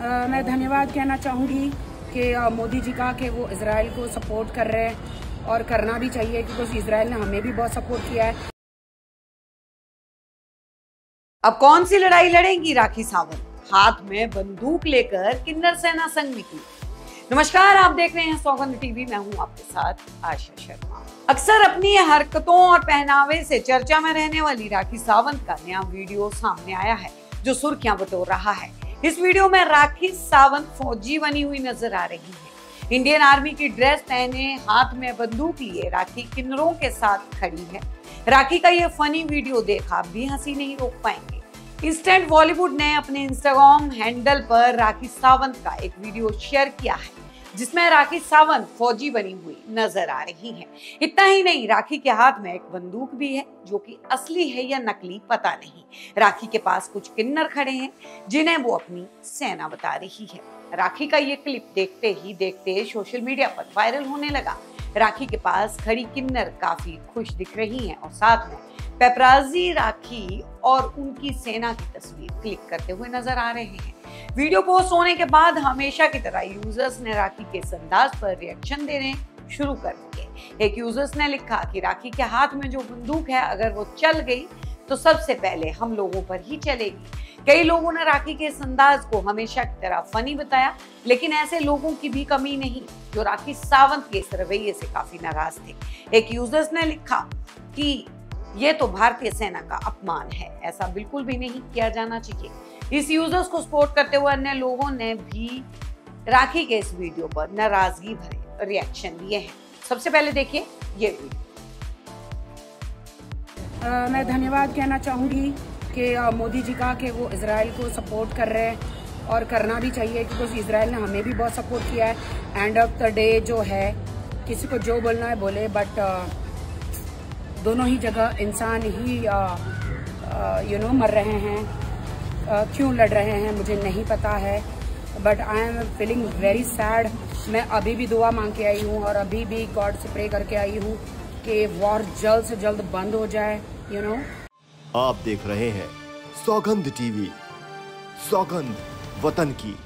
मैं धन्यवाद कहना चाहूँगी कि मोदी जी का कि वो इसराइल को सपोर्ट कर रहे हैं और करना भी चाहिए क्योंकि इसराइल ने हमें भी बहुत सपोर्ट किया है। अब कौन सी लड़ाई लड़ेंगी राखी सावंत? हाथ में बंदूक लेकर किन्नर सेना संग निकली नमस्कार, आप देख रहे हैं सौगंध टीवी। मैं हूँ आपके साथ आशा शर्मा। अक्सर अपनी हरकतों और पहनावे से चर्चा में रहने वाली राखी सावंत का नया वीडियो सामने आया है, जो सुर्खियाँ बटोर रहा है। इस वीडियो में राखी सावंत फौजी बनी हुई नज़र आ रही है। इंडियन आर्मी की ड्रेस पहने हाथ में बंदूक लिए राखी किन्नरों के साथ खड़ी है। राखी का ये फनी वीडियो देख आप भी हँसी नहीं रोक पाएँगे। इंस्टेंट बॉलीवुड ने अपने इंस्टाग्राम हैंडल पर राखी सावंत का एक वीडियो शेयर किया है। जिसमें राखी सावंत फौजी बनी हुई नज़र आ रही है। इतना ही नहीं, राखी के हाथ में एक बंदूक भी है, जो कि असली है या नकली पता नहीं। राखी के पास कुछ किन्नर खड़े हैं, जिन्हें वो अपनी सेना बता रही है। राखी का ये क्लिप देखते ही देखते सोशल मीडिया पर वायरल होने लगा। राखी के पास खड़ी किन्नर काफ़ी खुश दिख रही हैं और साथ में पेपराजी राखी और उनकी सेना की तस्वीर क्लिक करते हुए नज़र आ रहे हैं। वीडियो पोस्ट होने के बाद हमेशा की तरह यूज़र्स ने राखी के इस अंदाज पर रिएक्शन देने शुरू कर दिए। एक यूज़र्स ने लिखा कि राखी के हाथ में जो बंदूक है, अगर वो चल गई तो सबसे पहले हम लोगों पर ही चलेगी। कई लोगों ने राखी के इस अंदाज को हमेशा की तरह फनी बताया, लेकिन ऐसे लोगों की भी कमी नहीं, जो राखी सावंत के इस रवैये से काफ़ी नाराज़ थे। एक यूज़र्स ने लिखा कि ये तो भारतीय सेना का अपमान है, ऐसा बिल्कुल भी नहीं किया जाना चाहिए। इस यूज़र्स को सपोर्ट करते हुए अन्य लोगों ने भी राखी के इस वीडियो पर नाराज़गी भरे रिएक्शन दिए हैं। सबसे पहले देखिए ये वीडियो अ, मैं धन्यवाद कहना चाहूँगी कि मोदी जी का कि वो इसराइल को सपोर्ट कर रहे हैं और करना भी चाहिए क्योंकि इसराइल ने हमें भी बहुत सपोर्ट किया है। एंड ऑफ़ द डे जो है किसी को जो बोलना है बोले बट आ, दोनों ही जगह इंसान ही यू नो मर रहे हैं। क्यों लड़ रहे हैं, मुझे नहीं पता है but I am feeling very sad मैं अभी भी दुआ मांग के आई हूँ और अभी भी गॉड से प्रे करके आई हूँ कि वॉर जल्द से जल्द बंद हो जाए यू you नो know? आप देख रहे हैं सौगंध टीवी, सौगंध वतन की